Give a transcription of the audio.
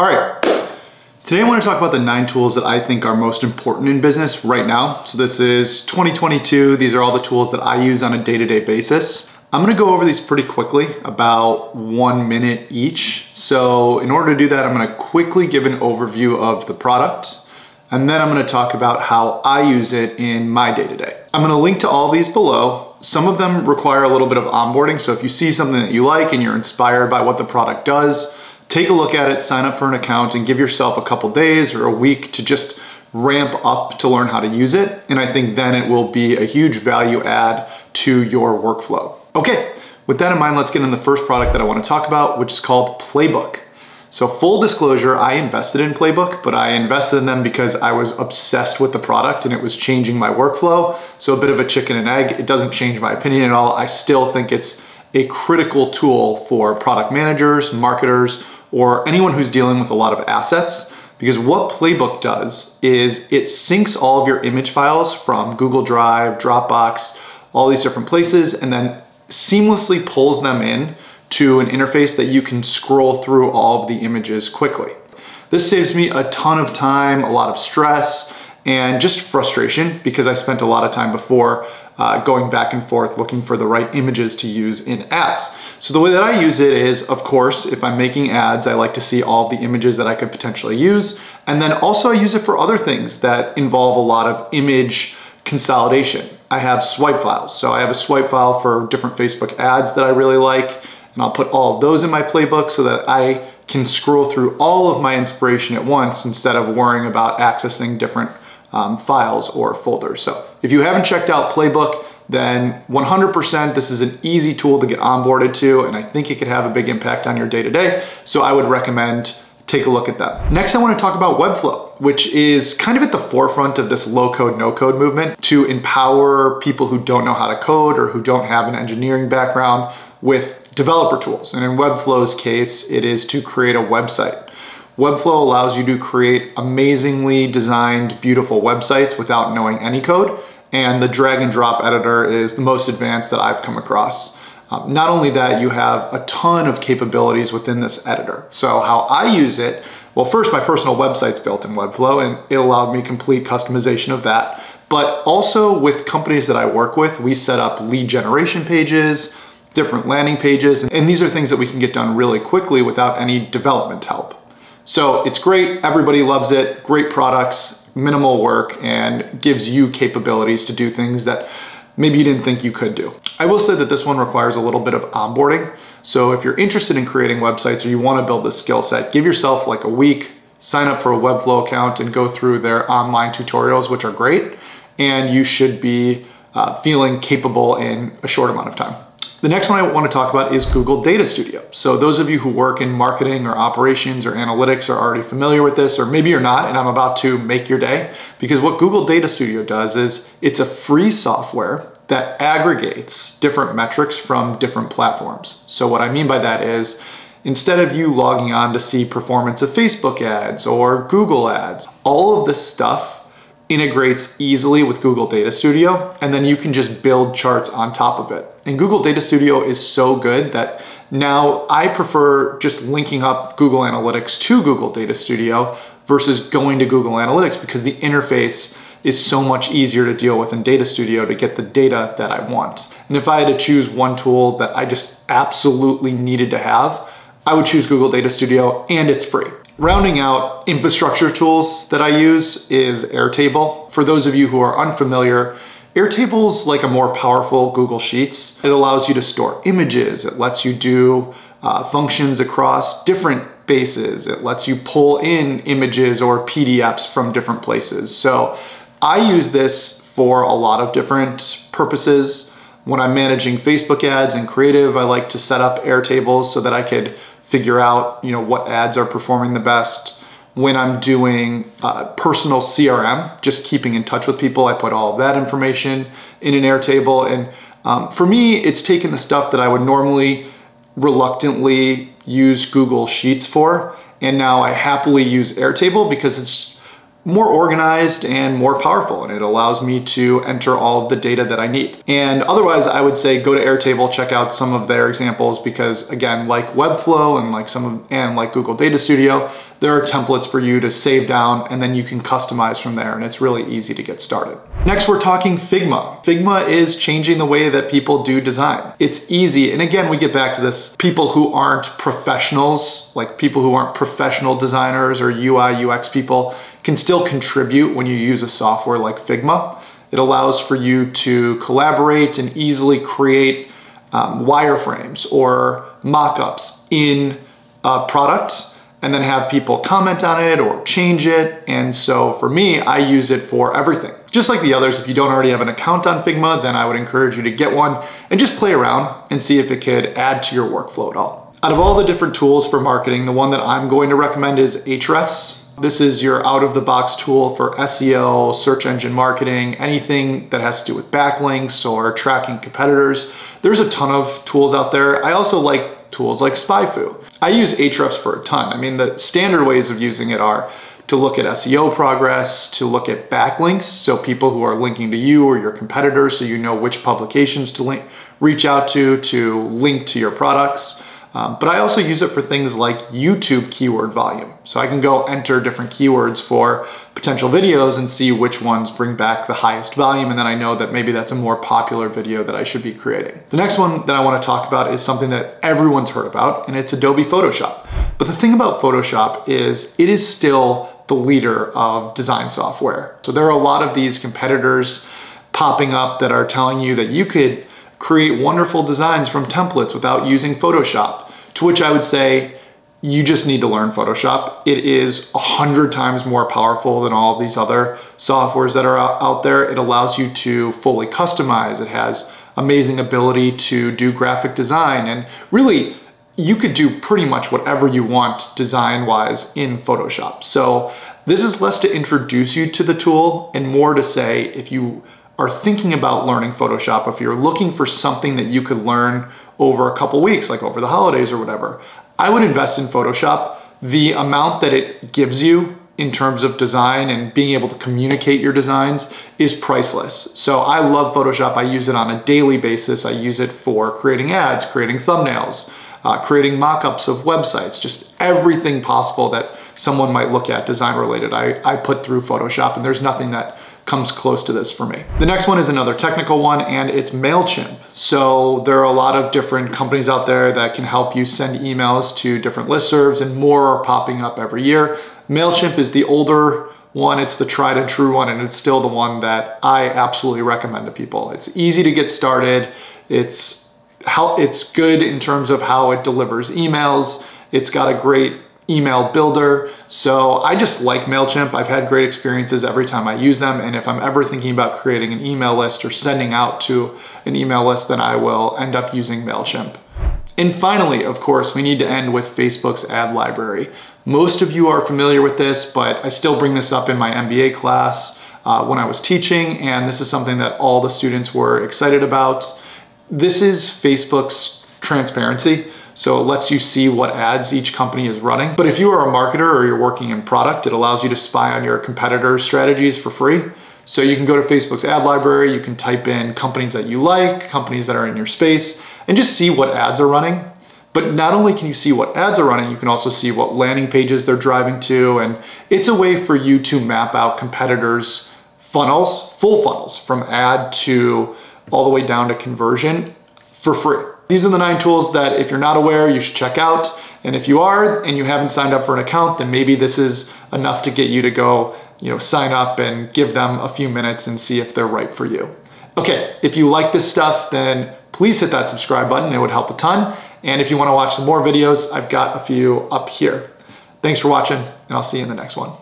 All right, today I wanna to talk about the nine tools that I think are most important in business right now. So this is 2022. These are all the tools that I use on a day-to-day -day basis. I'm gonna go over these pretty quickly, about one minute each. So in order to do that, I'm gonna quickly give an overview of the product, and then I'm gonna talk about how I use it in my day-to-day. -day. I'm gonna link to all these below. Some of them require a little bit of onboarding, so if you see something that you like and you're inspired by what the product does, take a look at it, sign up for an account, and give yourself a couple days or a week to just ramp up to learn how to use it. And I think then it will be a huge value add to your workflow. Okay, with that in mind, let's get into the first product that I wanna talk about, which is called Playbook. So full disclosure, I invested in Playbook, but I invested in them because I was obsessed with the product and it was changing my workflow. So a bit of a chicken and egg. It doesn't change my opinion at all. I still think it's a critical tool for product managers, marketers, or anyone who's dealing with a lot of assets because what Playbook does is it syncs all of your image files from Google Drive, Dropbox, all these different places, and then seamlessly pulls them in to an interface that you can scroll through all of the images quickly. This saves me a ton of time, a lot of stress, and just frustration because I spent a lot of time before uh, going back and forth looking for the right images to use in ads. So the way that I use it is, of course, if I'm making ads, I like to see all the images that I could potentially use. And then also I use it for other things that involve a lot of image consolidation. I have swipe files. So I have a swipe file for different Facebook ads that I really like, and I'll put all of those in my playbook so that I can scroll through all of my inspiration at once instead of worrying about accessing different um, files or folders. So if you haven't checked out Playbook, then 100% this is an easy tool to get onboarded to, and I think it could have a big impact on your day to day. So I would recommend take a look at that. Next, I wanna talk about Webflow, which is kind of at the forefront of this low code, no code movement to empower people who don't know how to code or who don't have an engineering background with developer tools. And in Webflow's case, it is to create a website. Webflow allows you to create amazingly designed, beautiful websites without knowing any code. And the drag and drop editor is the most advanced that I've come across. Um, not only that, you have a ton of capabilities within this editor. So how I use it, well, first my personal website's built in Webflow and it allowed me complete customization of that. But also with companies that I work with, we set up lead generation pages, different landing pages, and these are things that we can get done really quickly without any development help. So it's great, everybody loves it, great products, minimal work, and gives you capabilities to do things that maybe you didn't think you could do. I will say that this one requires a little bit of onboarding. So if you're interested in creating websites or you wanna build this skill set, give yourself like a week, sign up for a Webflow account and go through their online tutorials, which are great. And you should be uh, feeling capable in a short amount of time. The next one I want to talk about is Google Data Studio. So those of you who work in marketing or operations or analytics are already familiar with this, or maybe you're not, and I'm about to make your day. Because what Google Data Studio does is it's a free software that aggregates different metrics from different platforms. So what I mean by that is, instead of you logging on to see performance of Facebook ads or Google ads, all of this stuff integrates easily with Google Data Studio, and then you can just build charts on top of it. And Google Data Studio is so good that now I prefer just linking up Google Analytics to Google Data Studio versus going to Google Analytics because the interface is so much easier to deal with in Data Studio to get the data that I want. And if I had to choose one tool that I just absolutely needed to have, I would choose Google Data Studio and it's free. Rounding out infrastructure tools that I use is Airtable. For those of you who are unfamiliar, Airtable is like a more powerful Google Sheets. It allows you to store images. It lets you do uh, functions across different bases. It lets you pull in images or PDFs from different places. So I use this for a lot of different purposes. When I'm managing Facebook ads and creative, I like to set up Airtables so that I could figure out you know what ads are performing the best. When I'm doing uh, personal CRM, just keeping in touch with people, I put all of that information in an Airtable. And um, for me, it's taken the stuff that I would normally reluctantly use Google Sheets for, and now I happily use Airtable because it's more organized and more powerful and it allows me to enter all of the data that I need. And otherwise I would say go to Airtable, check out some of their examples because again, like Webflow and like some of, and like Google Data Studio, there are templates for you to save down and then you can customize from there and it's really easy to get started. Next, we're talking Figma. Figma is changing the way that people do design. It's easy, and again, we get back to this, people who aren't professionals, like people who aren't professional designers or UI, UX people, can still contribute when you use a software like Figma. It allows for you to collaborate and easily create um, wireframes or mock-ups in a product and then have people comment on it or change it. And so for me, I use it for everything. Just like the others, if you don't already have an account on Figma, then I would encourage you to get one and just play around and see if it could add to your workflow at all. Out of all the different tools for marketing, the one that I'm going to recommend is Ahrefs. This is your out of the box tool for SEO, search engine marketing, anything that has to do with backlinks or tracking competitors. There's a ton of tools out there. I also like tools like SpyFu. I use Ahrefs for a ton. I mean, the standard ways of using it are to look at SEO progress, to look at backlinks, so people who are linking to you or your competitors, so you know which publications to link, reach out to, to link to your products. Um, but I also use it for things like YouTube keyword volume. So I can go enter different keywords for potential videos and see which ones bring back the highest volume. And then I know that maybe that's a more popular video that I should be creating. The next one that I wanna talk about is something that everyone's heard about and it's Adobe Photoshop. But the thing about Photoshop is it is still the leader of design software. So there are a lot of these competitors popping up that are telling you that you could create wonderful designs from templates without using Photoshop. To which I would say, you just need to learn Photoshop. It is a hundred times more powerful than all of these other softwares that are out there. It allows you to fully customize. It has amazing ability to do graphic design and really you could do pretty much whatever you want design wise in Photoshop. So this is less to introduce you to the tool and more to say if you are thinking about learning Photoshop, if you're looking for something that you could learn over a couple weeks, like over the holidays or whatever, I would invest in Photoshop. The amount that it gives you in terms of design and being able to communicate your designs is priceless. So I love Photoshop. I use it on a daily basis. I use it for creating ads, creating thumbnails, uh, creating mock-ups of websites, just everything possible that someone might look at design related. I, I put through Photoshop and there's nothing that comes close to this for me. The next one is another technical one and it's MailChimp. So there are a lot of different companies out there that can help you send emails to different listservs and more are popping up every year. MailChimp is the older one, it's the tried and true one and it's still the one that I absolutely recommend to people. It's easy to get started. It's how it's good in terms of how it delivers emails. It's got a great email builder. So I just like MailChimp. I've had great experiences every time I use them. And if I'm ever thinking about creating an email list or sending out to an email list, then I will end up using MailChimp. And finally, of course, we need to end with Facebook's ad library. Most of you are familiar with this, but I still bring this up in my MBA class uh, when I was teaching, and this is something that all the students were excited about. This is Facebook's transparency. So it lets you see what ads each company is running. But if you are a marketer or you're working in product, it allows you to spy on your competitors' strategies for free. So you can go to Facebook's ad library, you can type in companies that you like, companies that are in your space, and just see what ads are running. But not only can you see what ads are running, you can also see what landing pages they're driving to. And it's a way for you to map out competitors' funnels, full funnels, from ad to all the way down to conversion for free. These are the nine tools that if you're not aware, you should check out. And if you are and you haven't signed up for an account, then maybe this is enough to get you to go, you know, sign up and give them a few minutes and see if they're right for you. Okay, if you like this stuff, then please hit that subscribe button. It would help a ton. And if you wanna watch some more videos, I've got a few up here. Thanks for watching, and I'll see you in the next one.